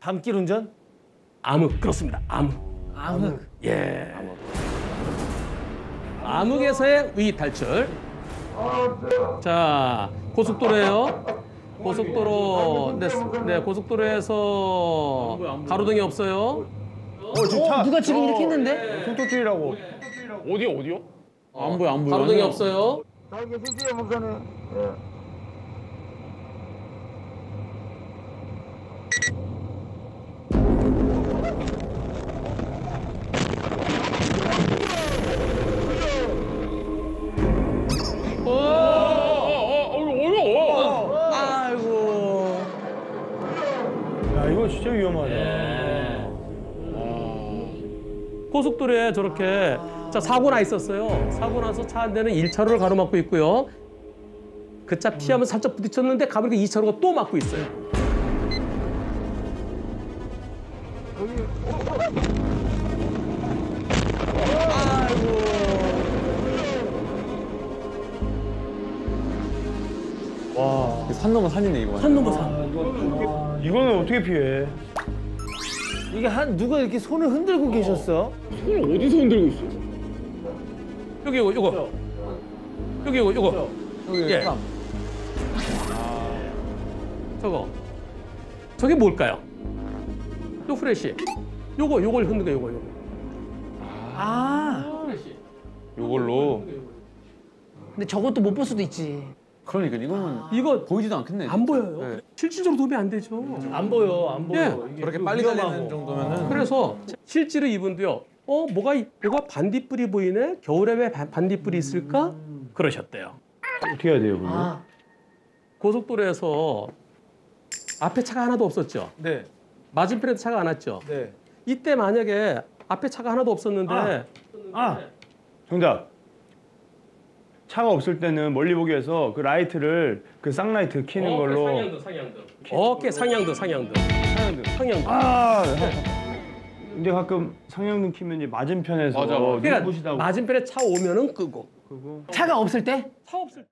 밤길 운전? 암흑 그렇습니다. 암흑. 암흑. 예. 암흑에서의 위기 탈출. 자, 고속도로예요. 고속도로. 네, 네 고속도로에서 가로등이 없어요. 어, 지금 차. 누가 지금 이렇게 했는데? 속도줄이라고. 어디 어디요? 안 보여 안 보여. 가로등이 없어요. 잘 계실게요, 목사님. 진짜 위험하다. 고속도로에 저렇게 자 사고 나 있었어요. 사고 나서 차 한 대는 1차로를 가로막고 있고요. 그 차 피하면 살짝 부딪혔는데 가보니까 2차로가 또 막고 있어요. 산 넘어 산이네 이거. 산 넘어 산. 이거는 어떻게 피해? 이게 한 누가 이렇게 손을 흔들고 계셨어? 손을 어디서 흔들고 있어? 여기 이거 이거. 여기 이거 이거. 여기 예. 참. 저거. 저게 뭘까요? 요 프레시. 요거 요걸 흔든 거 요거 요거. 아. 프레시. 요걸로. 근데 저것도 못 볼 수도 있지. 그러니까 이거는 이거 보이지도 않겠네. 안 보여요. 네. 실질적으로 도움이 안 되죠. 안 보여, 안 보여. 예. 이게 저렇게 그 빨리. 달리는 정도면은. 그래서 실제로 이분도요. 어 뭐가 이- 뭐가 반딧불이 보이네. 겨울에 왜 반- 반딧불이 있을까? 그러셨대요. 어떻게 해야 돼요, 그러면? 아. 고속도로에서 앞에 차가 하나도 없었죠. 네, 맞은편에도 차가 안 왔죠. 네. 이때 만약에 앞에 차가 하나도 없었는데 아. 아, 정답. 차가 없을 때는 멀리 보기 위해서 그 라이트를 그 쌍라이트 켜는 걸로. 상향등 상향등. 어깨 상향등 상향등. 상향등. 상향등. 아. 근데 가끔 상향등 키면 이제 맞은편에서 맞아, 맞아. 눈 그러니까 부시다고 맞은편에 차 오면은 끄고. 차가 없을 때? 차 없을